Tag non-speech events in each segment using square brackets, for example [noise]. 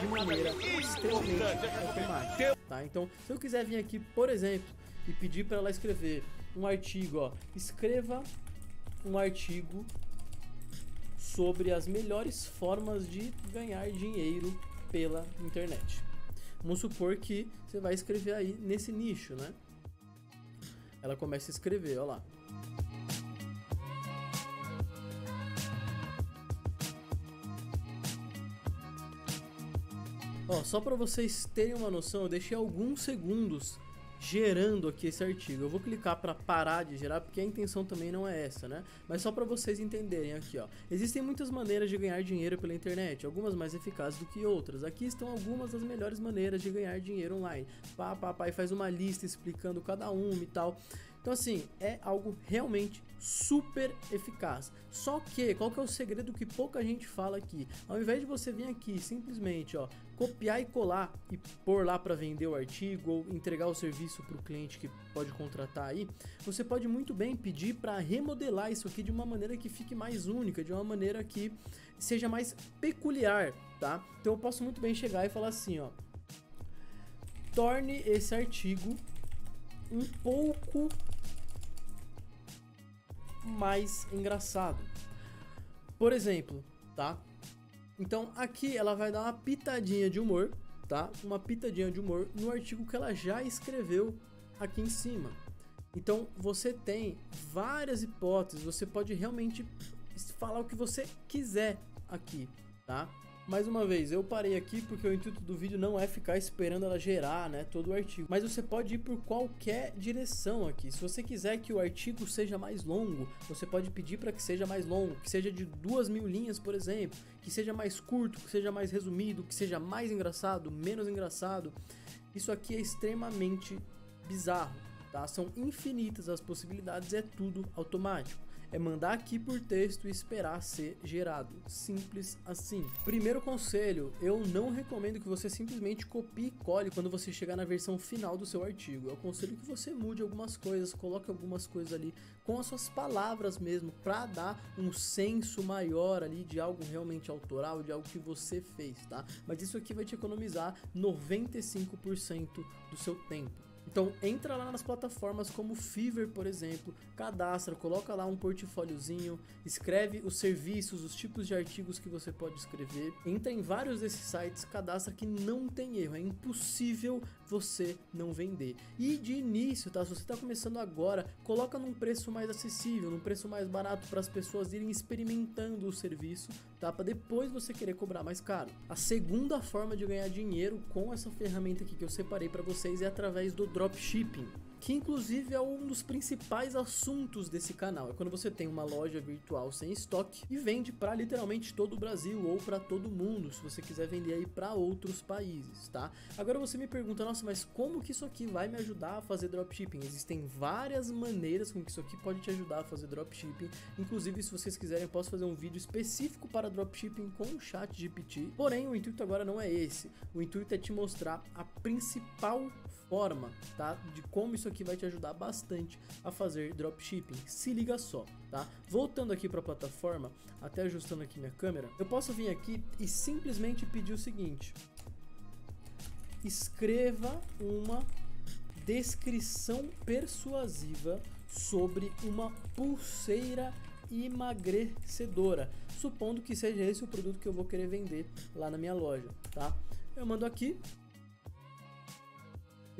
de maneira extremamente automática. Tá? Então, se eu quiser vir aqui, por exemplo, e pedir para ela escrever um artigo, ó, escreva um artigo sobre as melhores formas de ganhar dinheiro pela internet. Vamos supor que você vai escrever aí nesse nicho, né? Ela começa a escrever, ó lá. Ó, só para vocês terem uma noção, eu deixei alguns segundos gerando aqui esse artigo. Eu vou clicar para parar de gerar porque a intenção também não é essa, né? Mas só para vocês entenderem aqui, ó. Existem muitas maneiras de ganhar dinheiro pela internet, algumas mais eficazes do que outras. Aqui estão algumas das melhores maneiras de ganhar dinheiro online. Pá, pá, pá, e faz uma lista explicando cada uma e tal. Então assim, é algo realmente super eficaz. Só que, qual que é o segredo que pouca gente fala aqui? Ao invés de você vir aqui simplesmente, ó, copiar e colar e pôr lá para vender o artigo ou entregar o serviço para o cliente que pode contratar aí, você pode muito bem pedir para remodelar isso aqui de uma maneira que fique mais única, de uma maneira que seja mais peculiar, tá? Então eu posso muito bem chegar e falar assim, ó, torne esse artigo um pouco mais engraçado. Por exemplo, tá? Então aqui ela vai dar uma pitadinha de humor, tá? Uma pitadinha de humor no artigo que ela já escreveu aqui em cima. Então você tem várias hipóteses, você pode realmente falar o que você quiser aqui, tá? Mais uma vez, eu parei aqui porque o intuito do vídeo não é ficar esperando ela gerar, né, todo o artigo. Mas você pode ir por qualquer direção aqui. Se você quiser que o artigo seja mais longo, você pode pedir para que seja mais longo, que seja de duas mil linhas, por exemplo, que seja mais curto, que seja mais resumido, que seja mais engraçado, menos engraçado. Isso aqui é extremamente bizarro, tá? São infinitas as possibilidades, é tudo automático é mandar aqui por texto e esperar ser gerado. Simples assim. Primeiro conselho, eu não recomendo que você simplesmente copie e cole quando você chegar na versão final do seu artigo. Eu aconselho que você mude algumas coisas, coloque algumas coisas ali com as suas palavras mesmo, para dar um senso maior ali de algo realmente autoral, de algo que você fez, tá? Mas isso aqui vai te economizar 95% do seu tempo. Então entra lá nas plataformas como Fiverr, por exemplo, cadastra, coloca lá um portfóliozinho, escreve os serviços, os tipos de artigos que você pode escrever. Entra em vários desses sites, cadastra que não tem erro, é impossível você não vender. E de início, tá? Se você está começando agora, coloca num preço mais acessível, num preço mais barato para as pessoas irem experimentando o serviço, tá? Para depois você querer cobrar mais caro. A segunda forma de ganhar dinheiro com essa ferramenta aqui que eu separei para vocês é através do dropshipping que inclusive é um dos principais assuntos desse canal. É quando você tem uma loja virtual sem estoque e vende para literalmente todo o Brasil ou para todo mundo, se você quiser vender aí para outros países, tá? Agora você me pergunta, nossa, mas como que isso aqui vai me ajudar a fazer dropshipping? Existem várias maneiras com que isso aqui pode te ajudar a fazer dropshipping. Inclusive, se vocês quiserem, eu posso fazer um vídeo específico para dropshipping com o chat GPT. Porém, o intuito agora não é esse. O intuito é te mostrar a principal forma, tá? De como isso aqui vai te ajudar bastante a fazer dropshipping. Se liga só, tá? Voltando aqui para a plataforma, até ajustando aqui minha câmera, eu posso vir aqui e simplesmente pedir o seguinte: escreva uma descrição persuasiva sobre uma pulseira emagrecedora, supondo que seja esse o produto que eu vou querer vender lá na minha loja, tá? Eu mando aqui,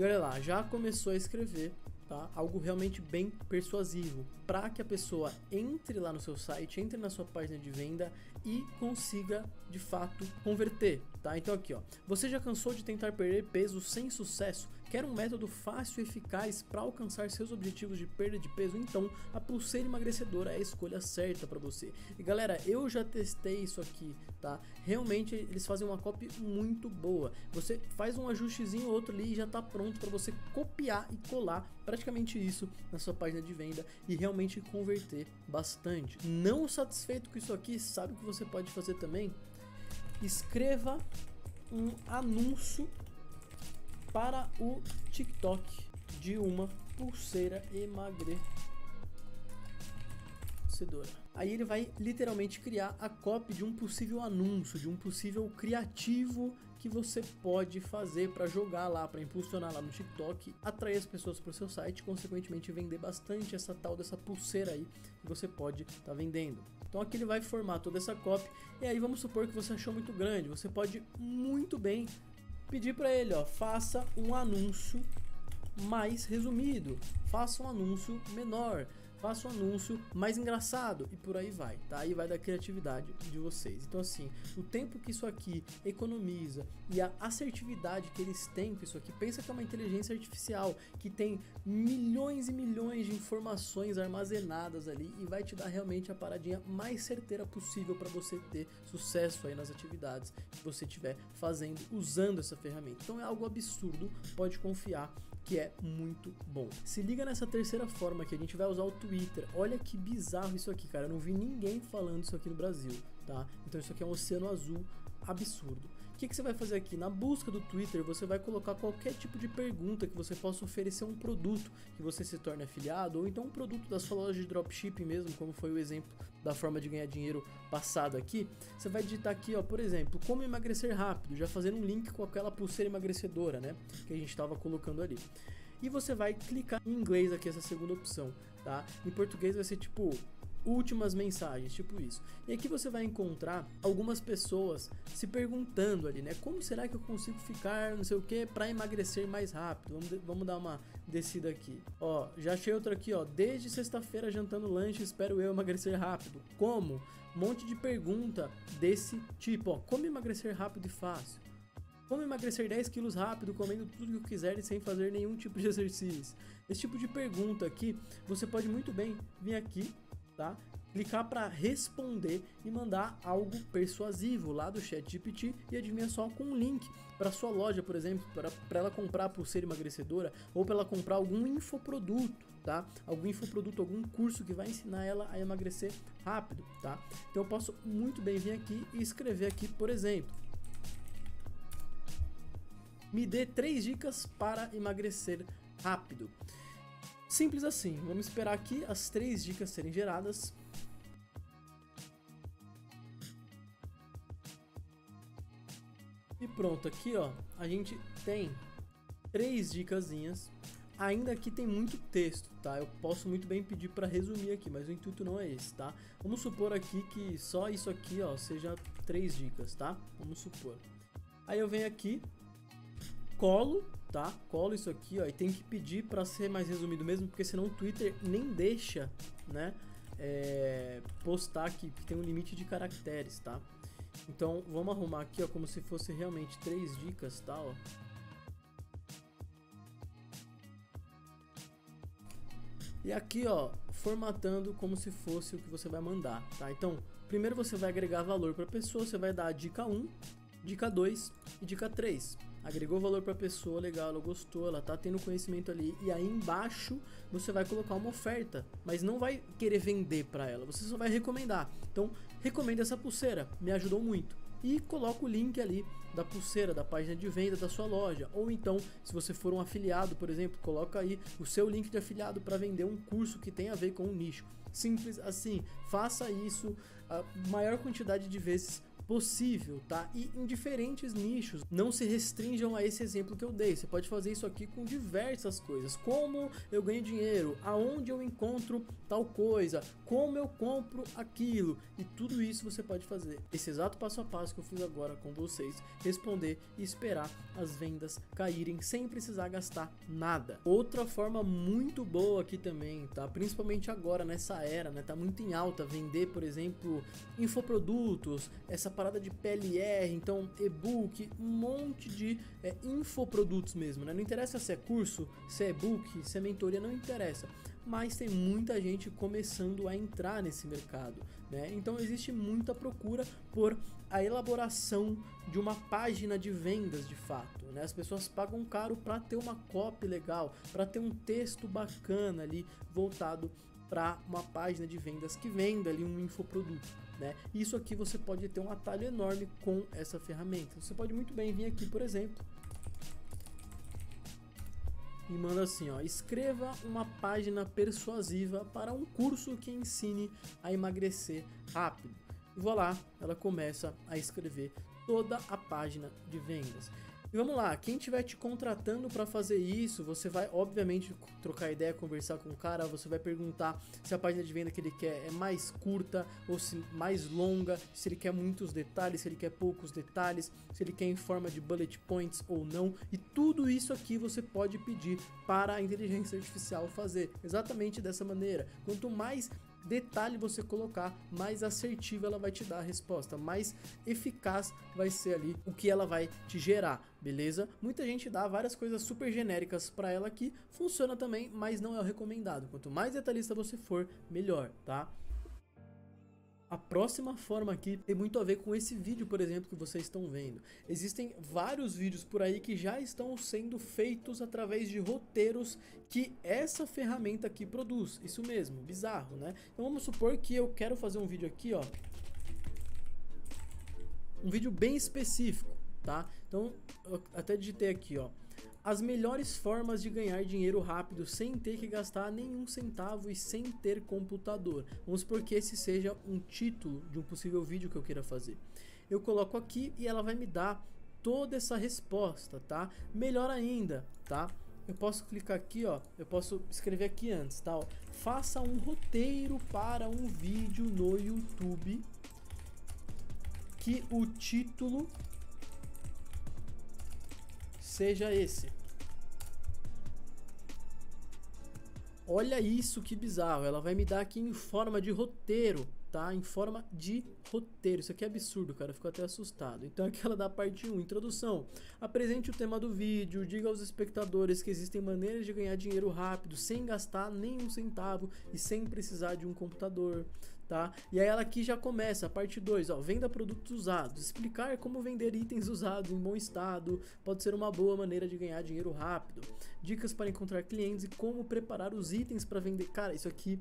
e olha lá, já começou a escrever tá? Algo realmente bem persuasivo, para que a pessoa entre lá no seu site, entre na sua página de venda e consiga de fato converter, tá? Então aqui, ó, você já cansou de tentar perder peso sem sucesso? Quer um método fácil e eficaz para alcançar seus objetivos de perda de peso? Então, a pulseira emagrecedora é a escolha certa para você. E galera, eu já testei isso aqui, tá? Realmente eles fazem uma copy muito boa. Você faz um ajustezinho ou outro ali e já está pronto para você copiar e colar praticamente isso na sua página de venda e realmente converter bastante. Não satisfeito com isso aqui, sabe o que você pode fazer também? Escreva um anúncio para o TikTok de uma pulseira emagrecedora. Aí ele vai literalmente criar a cópia de um possível anúncio, de um possível criativo que você pode fazer para jogar lá, para impulsionar lá no TikTok, atrair as pessoas para o seu site, consequentemente vender bastante essa tal dessa pulseira aí que você pode estar tá vendendo. Então aqui ele vai formar toda essa copy e aí vamos supor que você achou muito grande, você pode muito bem pedir para ele, ó, faça um anúncio mais resumido, faça um anúncio menor, faça um anúncio mais engraçado e por aí vai, tá? Aí vai da criatividade de vocês. Então assim, o tempo que isso aqui economiza e a assertividade que eles têm com isso aqui, pensa que é uma inteligência artificial que tem milhões e milhões de informações armazenadas ali e vai te dar realmente a paradinha mais certeira possível para você ter sucesso aí nas atividades que você estiver fazendo usando essa ferramenta. Então é algo absurdo, pode confiar que é muito bom. Se liga nessa terceira forma que a gente vai usar o Twitter. Olha que bizarro isso aqui, cara. Eu não vi ninguém falando isso aqui no Brasil, tá? Então isso aqui é um oceano azul absurdo. Que, que você vai fazer aqui? Na busca do Twitter, você vai colocar qualquer tipo de pergunta que você possa oferecer um produto que você se torne afiliado, ou então um produto da sua loja de dropshipping mesmo, como foi o exemplo da forma de ganhar dinheiro passado aqui. Você vai digitar aqui, ó, por exemplo, como emagrecer rápido, já fazendo um link com aquela pulseira emagrecedora, né? Que a gente estava colocando ali. E você vai clicar em inglês aqui, essa segunda opção, tá? Em português vai ser tipo últimas mensagens, tipo isso. E aqui você vai encontrar algumas pessoas se perguntando ali, né? Como será que eu consigo ficar, não sei o que, para emagrecer mais rápido? Vamos, vamos dar uma descida aqui. Ó, já achei outra aqui, ó. Desde sexta-feira jantando lanche, espero eu emagrecer rápido. Como? Um monte de pergunta desse tipo, ó. Como emagrecer rápido e fácil? Como emagrecer 10 quilos rápido, comendo tudo que eu quiser e sem fazer nenhum tipo de [laughs] exercício? Esse tipo de pergunta aqui, você pode muito bem vir aqui tá? Clicar para responder e mandar algo persuasivo lá do chat GPT e adivinha só com um link para sua loja, por exemplo, para ela comprar a pulseira emagrecedora ou para ela comprar algum infoproduto, tá? Algum infoproduto, algum curso que vai ensinar ela a emagrecer rápido, tá? Então eu posso muito bem vir aqui e escrever aqui, por exemplo, me dê três dicas para emagrecer rápido. Simples assim, vamos esperar aqui as três dicas serem geradas. E pronto, aqui ó, a gente tem três dicasinhas. Ainda aqui tem muito texto, tá? Eu posso muito bem pedir para resumir aqui, mas o intuito não é esse, tá? Vamos supor aqui que só isso aqui, ó, seja três dicas, tá? Vamos supor. Aí eu venho aqui, colo tá? Colo isso aqui, ó, e tem que pedir para ser mais resumido mesmo, porque senão o Twitter nem deixa, né, é, postar que, que tem um limite de caracteres, tá? Então, vamos arrumar aqui, ó, como se fosse realmente três dicas, tá, ó. E aqui, ó, formatando como se fosse o que você vai mandar, tá? Então, primeiro você vai agregar valor para a pessoa, você vai dar a dica 1, dica 2 e dica 3 agregou valor para a pessoa, legal, ela gostou, ela tá tendo conhecimento ali. E aí embaixo você vai colocar uma oferta, mas não vai querer vender para ela, você só vai recomendar. Então, recomenda essa pulseira, me ajudou muito. E coloca o link ali da pulseira, da página de venda da sua loja. Ou então, se você for um afiliado, por exemplo, coloca aí o seu link de afiliado para vender um curso que tem a ver com o nicho. Simples assim, faça isso a maior quantidade de vezes possível, tá? E em diferentes nichos. Não se restringam a esse exemplo que eu dei. Você pode fazer isso aqui com diversas coisas. Como eu ganho dinheiro, aonde eu encontro tal coisa, como eu compro aquilo. E tudo isso você pode fazer. Esse exato passo a passo que eu fiz agora com vocês, responder e esperar as vendas caírem sem precisar gastar nada. Outra forma muito boa aqui também, tá? Principalmente agora era, né? Tá muito em alta vender, por exemplo, infoprodutos, essa parada de PLR, então e-book, um monte de é, infoprodutos mesmo, né? Não interessa se é curso, se é e-book, se é mentoria, não interessa. Mas tem muita gente começando a entrar nesse mercado, né? Então existe muita procura por a elaboração de uma página de vendas de fato, né? As pessoas pagam caro para ter uma copy legal, para ter um texto bacana ali voltado para uma página de vendas que venda ali um infoproduto. Né? Isso aqui você pode ter um atalho enorme com essa ferramenta. Você pode muito bem vir aqui, por exemplo, e manda assim, ó, escreva uma página persuasiva para um curso que ensine a emagrecer rápido. E vou lá, ela começa a escrever toda a página de vendas. E vamos lá, quem estiver te contratando para fazer isso, você vai obviamente trocar ideia, conversar com o cara, você vai perguntar se a página de venda que ele quer é mais curta ou se mais longa, se ele quer muitos detalhes, se ele quer poucos detalhes, se ele quer em forma de bullet points ou não. E tudo isso aqui você pode pedir para a inteligência artificial fazer exatamente dessa maneira. Quanto mais detalhe você colocar, mais assertiva ela vai te dar a resposta, mais eficaz vai ser ali o que ela vai te gerar, beleza? Muita gente dá várias coisas super genéricas para ela aqui, funciona também, mas não é o recomendado. Quanto mais detalhista você for, melhor, tá? A próxima forma aqui tem muito a ver com esse vídeo, por exemplo, que vocês estão vendo. Existem vários vídeos por aí que já estão sendo feitos através de roteiros que essa ferramenta aqui produz. Isso mesmo, bizarro, né? Então vamos supor que eu quero fazer um vídeo aqui, ó. Um vídeo bem específico, tá? Então, eu até digitei aqui, ó as melhores formas de ganhar dinheiro rápido sem ter que gastar nenhum centavo e sem ter computador. Vamos supor que esse seja um título de um possível vídeo que eu queira fazer. Eu coloco aqui e ela vai me dar toda essa resposta, tá? Melhor ainda, tá? Eu posso clicar aqui, ó. Eu posso escrever aqui antes, tá? Ó. Faça um roteiro para um vídeo no YouTube que o título seja esse. Olha isso que bizarro, ela vai me dar aqui em forma de roteiro, tá? Em forma de roteiro. Isso aqui é absurdo, cara. Ficou até assustado. Então, aquela da parte 1, introdução. Apresente o tema do vídeo, diga aos espectadores que existem maneiras de ganhar dinheiro rápido, sem gastar nenhum centavo e sem precisar de um computador. Tá? E aí ela aqui já começa, a parte 2, ó, venda produtos usados, explicar como vender itens usados em bom estado pode ser uma boa maneira de ganhar dinheiro rápido, dicas para encontrar clientes e como preparar os itens para vender. Cara, isso aqui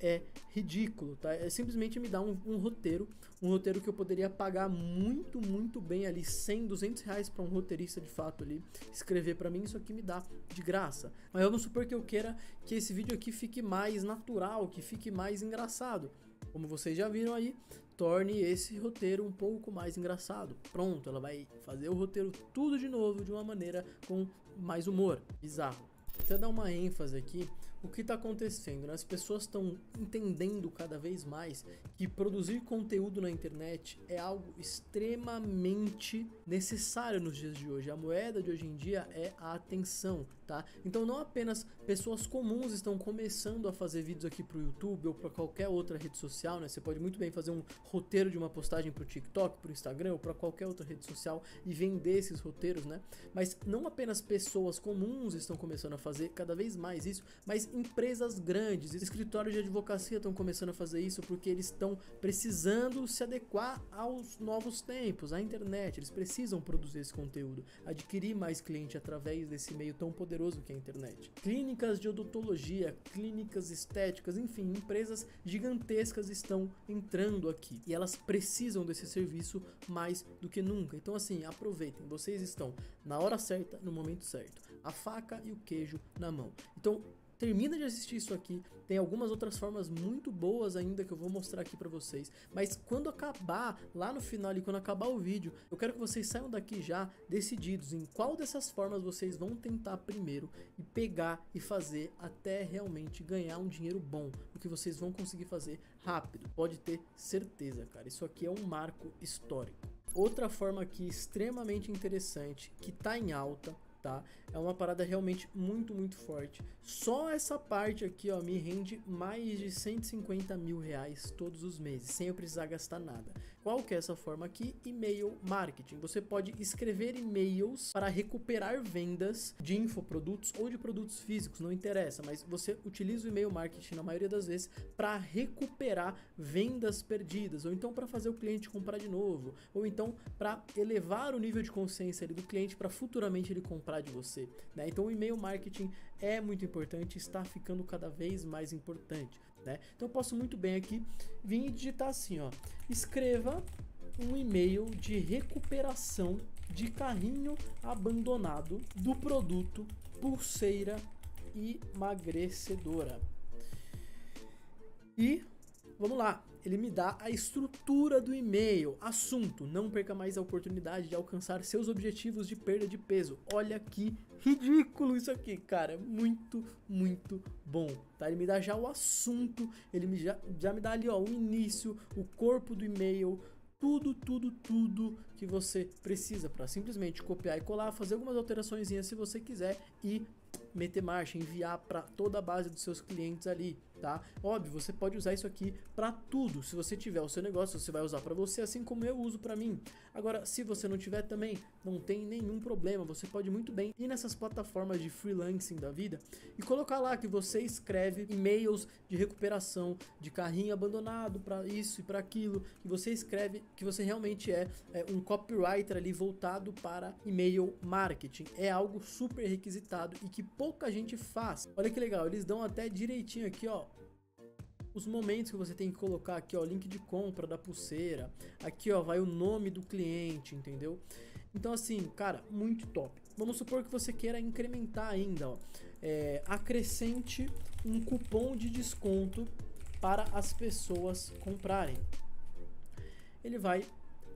é ridículo, tá? É simplesmente me dar um, um, roteiro, um roteiro que eu poderia pagar muito, muito bem ali, 100, 200 reais para um roteirista de fato ali escrever para mim, isso aqui me dá de graça. Mas vamos supor que eu queira que esse vídeo aqui fique mais natural, que fique mais engraçado. Como vocês já viram aí, torne esse roteiro um pouco mais engraçado. Pronto, ela vai fazer o roteiro tudo de novo de uma maneira com mais humor, bizarro. Até dar uma ênfase aqui, o que está acontecendo? Né? As pessoas estão entendendo cada vez mais que produzir conteúdo na internet é algo extremamente necessário nos dias de hoje. A moeda de hoje em dia é a atenção, tá? Então não apenas pessoas comuns estão começando a fazer vídeos aqui para o YouTube ou para qualquer outra rede social, né? Você pode muito bem fazer um roteiro de uma postagem para o TikTok, para o Instagram ou para qualquer outra rede social e vender esses roteiros, né? Mas não apenas pessoas comuns estão começando a fazer cada vez mais isso, mas empresas grandes, escritórios de advocacia estão começando a fazer isso porque eles estão precisando se adequar aos novos tempos, à internet. Eles precisam produzir esse conteúdo, adquirir mais cliente através desse meio tão poderoso que é a internet. Clínicas de odontologia, clínicas estéticas, enfim, empresas gigantescas estão entrando aqui e elas precisam desse serviço mais do que nunca. Então, assim, aproveitem, vocês estão na hora certa, no momento certo. A faca e o queijo na mão. Então, termina de assistir isso aqui. Tem algumas outras formas muito boas ainda que eu vou mostrar aqui para vocês. Mas quando acabar, lá no final ali, quando acabar o vídeo, eu quero que vocês saiam daqui já decididos em qual dessas formas vocês vão tentar primeiro e pegar e fazer até realmente ganhar um dinheiro bom. O que vocês vão conseguir fazer rápido. Pode ter certeza, cara. Isso aqui é um marco histórico. Outra forma aqui extremamente interessante, que está em alta, tá? É uma parada realmente muito, muito forte. Só essa parte aqui, ó, me rende mais de 150 mil reais todos os meses, sem eu precisar gastar nada. Qual que é essa forma aqui? E-mail marketing. Você pode escrever e-mails para recuperar vendas de infoprodutos ou de produtos físicos, não interessa, mas você utiliza o e-mail marketing na maioria das vezes para recuperar vendas perdidas, ou então para fazer o cliente comprar de novo, ou então para elevar o nível de consciência do cliente para futuramente ele comprar de você. Né? Então o e-mail marketing é muito importante, está ficando cada vez mais importante. Né? Então eu posso muito bem aqui vir e digitar assim, ó, escreva um e-mail de recuperação de carrinho abandonado do produto pulseira emagrecedora. E vamos lá, ele me dá a estrutura do e-mail. Assunto: não perca mais a oportunidade de alcançar seus objetivos de perda de peso. Olha que ridículo isso aqui, cara. Muito, muito bom. Tá? Ele me dá já o assunto, ele me já, já me dá ali ó, o início, o corpo do e-mail, tudo, tudo, tudo que você precisa para simplesmente copiar e colar, fazer algumas alterações se você quiser e meter marcha, enviar para toda a base dos seus clientes ali tá? Óbvio, você pode usar isso aqui para tudo. Se você tiver o seu negócio, você vai usar para você, assim como eu uso para mim. Agora, se você não tiver também, não tem nenhum problema. Você pode muito bem ir nessas plataformas de freelancing da vida e colocar lá que você escreve e-mails de recuperação de carrinho abandonado para isso e para aquilo, que você escreve que você realmente é, é um copywriter ali voltado para e-mail marketing. É algo super requisitado e que pouca gente faz. Olha que legal, eles dão até direitinho aqui, ó, os momentos que você tem que colocar aqui, ó, link de compra da pulseira. Aqui, ó, vai o nome do cliente, entendeu? Então, assim, cara, muito top. Vamos supor que você queira incrementar ainda, ó. É, acrescente um cupom de desconto para as pessoas comprarem. Ele vai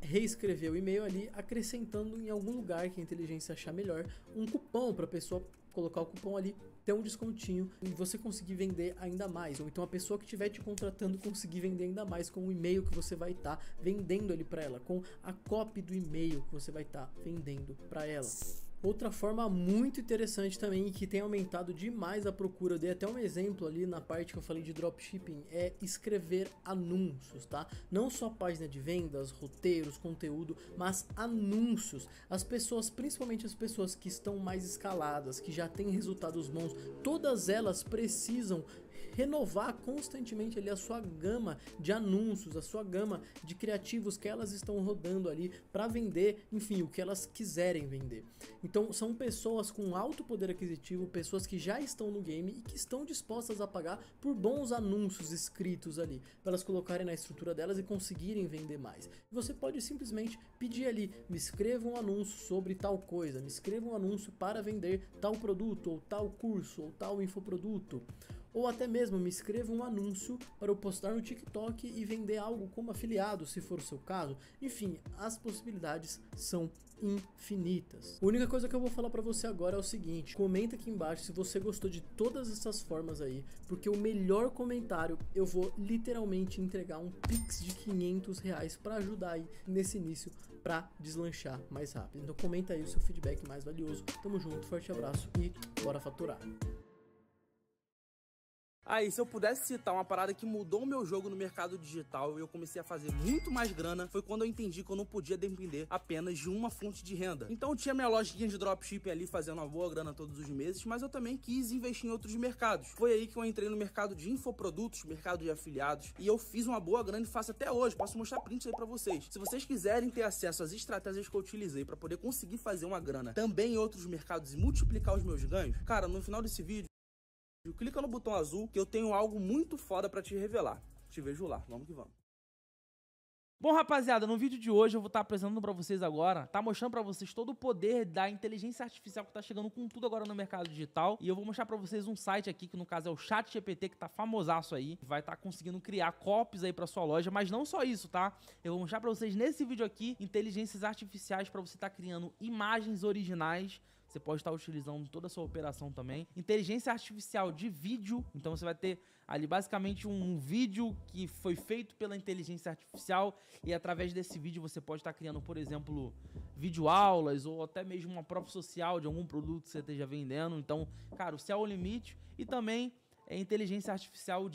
reescrever o e-mail ali, acrescentando em algum lugar que a inteligência achar melhor um cupom para a pessoa colocar o cupom ali ter um descontinho e você conseguir vender ainda mais. Ou então a pessoa que estiver te contratando conseguir vender ainda mais com o e-mail que você vai estar tá vendendo ali para ela, com a copy do e-mail que você vai estar tá vendendo para ela. Outra forma muito interessante também que tem aumentado demais a procura, eu dei até um exemplo ali na parte que eu falei de dropshipping, é escrever anúncios, tá? Não só página de vendas, roteiros, conteúdo, mas anúncios. As pessoas, principalmente as pessoas que estão mais escaladas, que já têm resultados bons, todas elas precisam renovar constantemente ali a sua gama de anúncios, a sua gama de criativos que elas estão rodando ali para vender, enfim, o que elas quiserem vender. Então são pessoas com alto poder aquisitivo, pessoas que já estão no game e que estão dispostas a pagar por bons anúncios escritos ali, para elas colocarem na estrutura delas e conseguirem vender mais. Você pode simplesmente pedir ali, me escreva um anúncio sobre tal coisa, me escreva um anúncio para vender tal produto ou tal curso ou tal infoproduto ou até mesmo me escreva um anúncio para eu postar no TikTok e vender algo como afiliado, se for o seu caso. Enfim, as possibilidades são infinitas. A única coisa que eu vou falar para você agora é o seguinte: comenta aqui embaixo se você gostou de todas essas formas aí, porque o melhor comentário eu vou literalmente entregar um pix de 500 reais para ajudar aí nesse início para deslanchar mais rápido. Então comenta aí o seu feedback mais valioso. Tamo junto, forte abraço e bora faturar. Aí, se eu pudesse citar uma parada que mudou o meu jogo no mercado digital e eu comecei a fazer muito mais grana, foi quando eu entendi que eu não podia depender apenas de uma fonte de renda. Então eu tinha minha lojinha de dropshipping ali fazendo uma boa grana todos os meses, mas eu também quis investir em outros mercados. Foi aí que eu entrei no mercado de infoprodutos, mercado de afiliados, e eu fiz uma boa grana e faço até hoje. Posso mostrar prints aí pra vocês. Se vocês quiserem ter acesso às estratégias que eu utilizei para poder conseguir fazer uma grana também em outros mercados e multiplicar os meus ganhos, cara, no final desse vídeo clica no botão azul que eu tenho algo muito foda para te revelar. Te vejo lá, vamos que vamos. Bom, rapaziada, no vídeo de hoje eu vou estar apresentando para vocês agora, tá mostrando para vocês todo o poder da inteligência artificial que tá chegando com tudo agora no mercado digital. E eu vou mostrar para vocês um site aqui, que no caso é o ChatGPT, que tá famosaço aí. Vai estar tá conseguindo criar copies aí para sua loja, mas não só isso, tá? Eu vou mostrar para vocês nesse vídeo aqui inteligências artificiais para você estar tá criando imagens originais você pode estar utilizando toda a sua operação também. Inteligência artificial de vídeo. Então você vai ter ali basicamente um vídeo que foi feito pela inteligência artificial e através desse vídeo você pode estar criando, por exemplo, vídeo aulas ou até mesmo uma prova social de algum produto que você esteja vendendo. Então, cara, o céu é o limite e também é inteligência artificial de